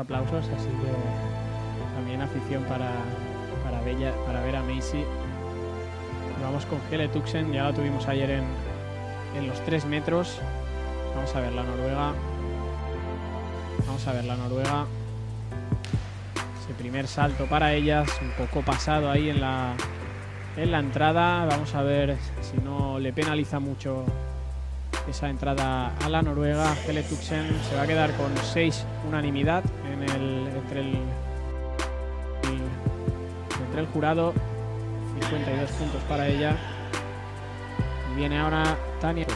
aplausos, así que también afición para, para, Bella, para ver a Macy. Vamos con Hele Tuxen, ya la tuvimos ayer en, en los 3 metros. Vamos a ver la Noruega. Vamos a ver la Noruega. Ese primer salto para ellas, un poco pasado ahí en la, en la entrada. Vamos a ver si no le penaliza mucho esa entrada a la Noruega. Hele Tuxen se va a quedar con 6 unanimidad en el, entre, el, el- entre el jurado. 52 puntos para ella. Viene ahora Tania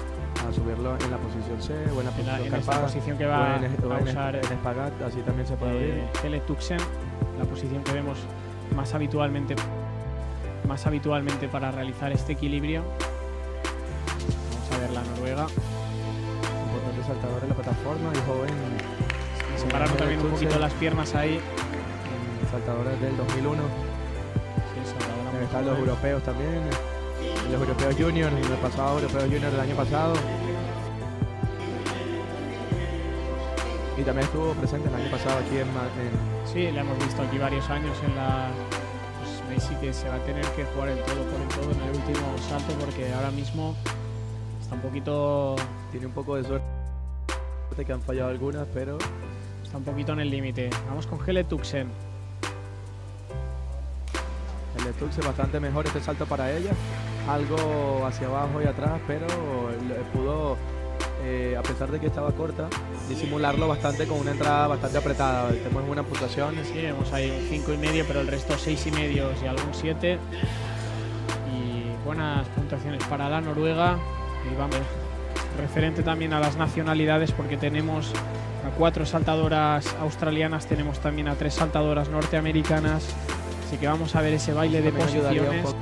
a subirlo en la posición C en la en, la- posición en esta posición que va en, a en- usar en espagat, así también se puede abrir. eh, Hele Tuxen, la posición que vemos más habitualmente más habitualmente para realizar este equilibrio. La Noruega. Importante saltador en la plataforma y joven Separando Hele también un poquito las piernas ahí. saltadores del 2001. Sí, saltadora Están los europeos también. Los europeos juniors, el pasado europeos juniors del año pasado. Y también estuvo presente el año pasado aquí en, en Sí, la hemos visto aquí varios años en la. Pues Messi que se va a tener que jugar el todo por el todo en el último salto porque ahora mismo está un poquito. tiene un poco de suerte que han fallado algunas, pero está un poquito en el límite. Vamos con Hele Tuxen. El de Tux es bastante mejor este salto para ella. Algo hacia abajo y atrás, pero pudo, eh, a pesar de que estaba corta, disimularlo bastante con una entrada bastante apretada. Tenemos una puntuación. Sí, vemos ahí un 5 y medio, pero el resto 6 y medio y algún 7. Y buenas puntuaciones para la Noruega. Y vamos, referente también a las nacionalidades, porque tenemos a cuatro saltadoras australianas, tenemos también a tres saltadoras norteamericanas. Así que vamos a ver ese baile de posiciones.